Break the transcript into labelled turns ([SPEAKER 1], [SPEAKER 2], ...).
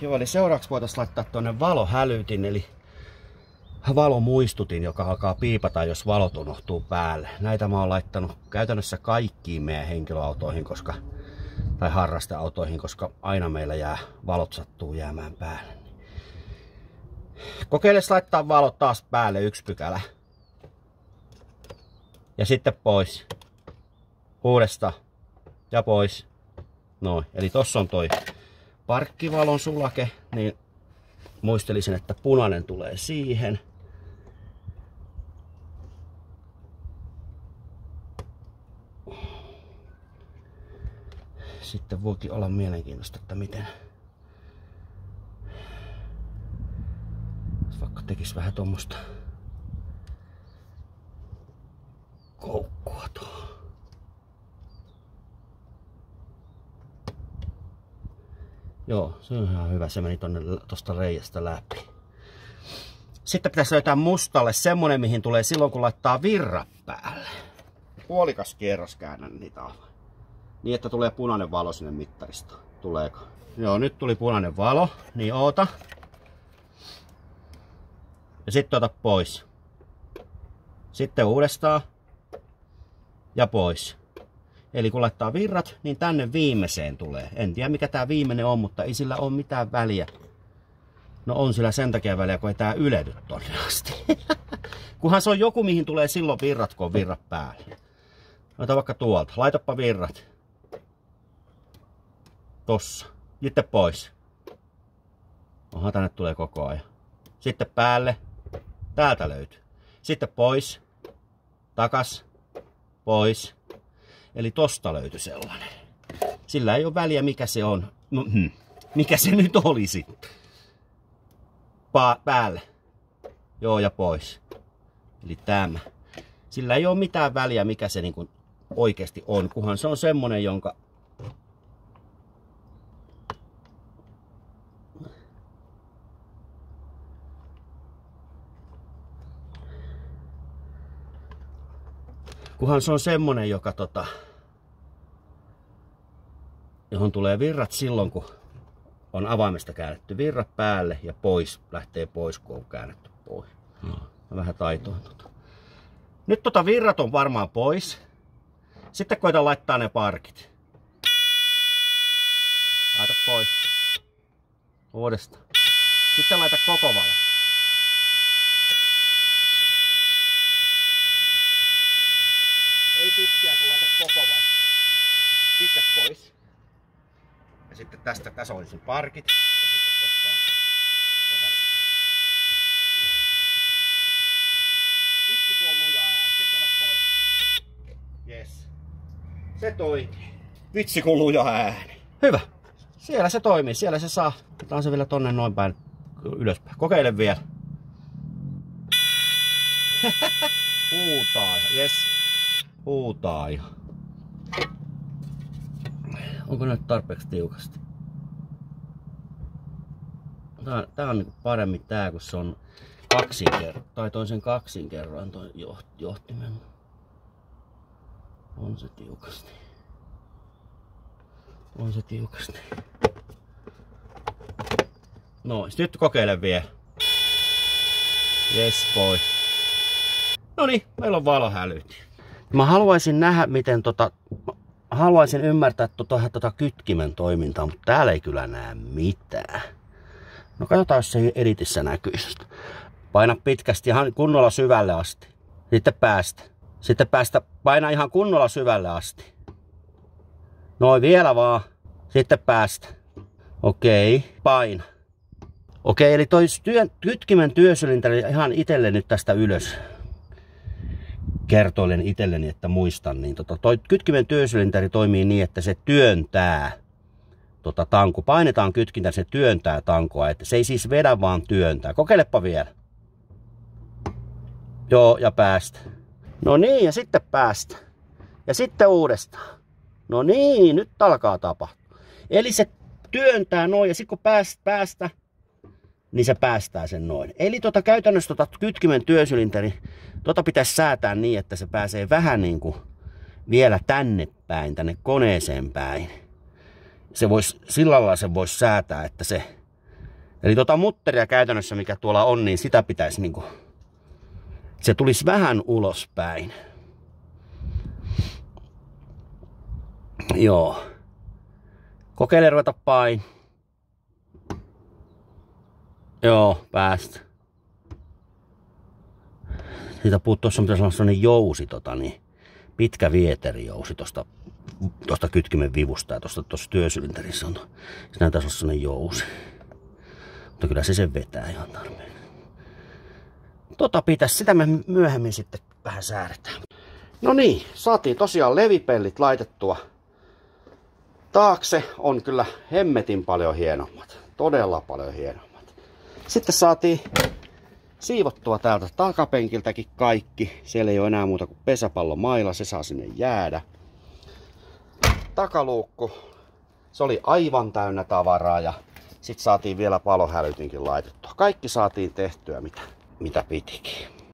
[SPEAKER 1] Joo, eli seuraavaksi voitaisiin laittaa tuonne valohälytin, eli valomuistutin, joka alkaa piipata, jos valot unohtuu päälle. Näitä mä oon laittanut käytännössä kaikkiin meidän henkilöautoihin, koska, tai harrasteautoihin, koska aina meillä jää, valot sattuu jäämään päälle. Kokeile laittaa valot taas päälle yksi pykälä. Ja sitten pois. Uudesta. Ja pois. Noin. Eli tossa on toi parkkivalon sulake, niin muistelisin, että punainen tulee siihen. Sitten voikin olla mielenkiintoista, että miten vaikka tekis vähän tuommoista Joo, se on ihan hyvä. Se meni tonne tosta reiästä läpi. Sitten pitäisi löytää mustalle semmonen, mihin tulee silloin, kun laittaa virra päälle. Puolikas kierros käännän niitä Niin, että tulee punainen valo sinne mittarista. Tuleeko? Joo, nyt tuli punainen valo. Niin oota. Ja sitten ota pois. Sitten uudestaan. Ja pois. Eli kun laittaa virrat, niin tänne viimeiseen tulee. En tiedä mikä tämä viimeinen on, mutta ei sillä ole mitään väliä. No on sillä sen takia väliä, kun ei tää yledy tonne asti. Kunhan se on joku, mihin tulee silloin virrat, kun on virrat päällä. Ota vaikka tuolta. Laitapa virrat. Tossa. Sitten pois. Oha, tänne tulee koko ajan. Sitten päälle. Täältä löytyy. Sitten pois. Takas. Pois. Eli tosta löytyi sellainen. Sillä ei ole väliä mikä se on. No, hmm. Mikä se nyt olisi? Pa päälle. Joo ja pois. Eli tämä. Sillä ei ole mitään väliä mikä se niinku oikeasti on, kunhan se on semmonen, jonka Kunhan se on semmonen, joka tota, johon tulee virrat silloin, kun on avaimesta käännetty virrat päälle ja pois, lähtee pois, kun on käännetty pois. No. Vähän taitoa. Tota. Nyt tota virrat on varmaan pois. Sitten koitan laittaa ne parkit. Laita pois. Uudestaan. Sitten laita koko valo. pitkät pois. Ja sitten tästä, tässä parkit. Ja sitten on Vitsi kun on luja ääni. Sitten ota pois. Yes. Se toimii. Vitsi kun luja ääni. Hyvä. Siellä se toimii. Siellä se saa. Otetaan se vielä tonne noin päin ylöspäin. Kokeile vielä. Huutaa. Yes. Huutaa. Onko nyt tarpeeksi tiukasti? Tää, tää on niinku paremmin tää, kun se on kaksin kerran. Tai toisen kaksin kerran toi johtimen. On se tiukasti. On se tiukasti. No, nyt kokeile vielä. Yes boy. No niin, meillä on valohälyt. Mä haluaisin nähdä, miten tota haluaisin ymmärtää tuota, tuota kytkimen toimintaa, mutta täällä ei kyllä näe mitään. No katsotaan, jos se ei editissä näkyisi. Paina pitkästi ihan kunnolla syvälle asti. Sitten päästä. Sitten päästä, paina ihan kunnolla syvälle asti. Noin vielä vaan. Sitten päästä. Okei, paina. Okei, eli toi työ, kytkimen työsylinteri ihan itselle nyt tästä ylös kertoilen itselleni, että muistan, niin tota, toi kytkimen työsylinteri toimii niin, että se työntää tota, tanku. Painetaan kytkintä, se työntää tankoa. Että se ei siis vedä, vaan työntää. Kokeilepa vielä. Joo, ja päästä. No niin, ja sitten päästä. Ja sitten uudestaan. No niin, nyt alkaa tapahtua. Eli se työntää noin, ja sitten kun päästä, päästä niin se päästää sen noin. Eli tota, käytännössä tota, kytkimen työsylinteri, tota pitäisi säätää niin, että se pääsee vähän niin kuin vielä tänne päin, tänne koneeseen päin. Se vois, sillä lailla se voisi säätää, että se Eli tota mutteria käytännössä, mikä tuolla on, niin sitä pitäisi niinku... Se tulisi vähän ulospäin. Joo. Kokeile ruveta pain. Joo, päästä. Siitä puuttuu, tuossa pitäisi olla sellainen jousi, tota, niin, pitkä vieterijousi tuosta tosta kytkimen vivusta ja tuosta tuossa työsylinterissä on. Se näyttäisi olla sellainen jousi. Mutta kyllä se sen vetää ihan tarpeen. Tota pitäisi, sitä me myöhemmin sitten vähän säädetään. No niin, saatiin tosiaan levipellit laitettua taakse. On kyllä hemmetin paljon hienommat. Todella paljon hienommat. Sitten saatiin siivottua täältä takapenkiltäkin kaikki. Siellä ei ole enää muuta kuin pesäpallomaila, se saa sinne jäädä. Takaluukku, se oli aivan täynnä tavaraa ja sitten saatiin vielä palohälytinkin laitettua. Kaikki saatiin tehtyä mitä, mitä pitikin.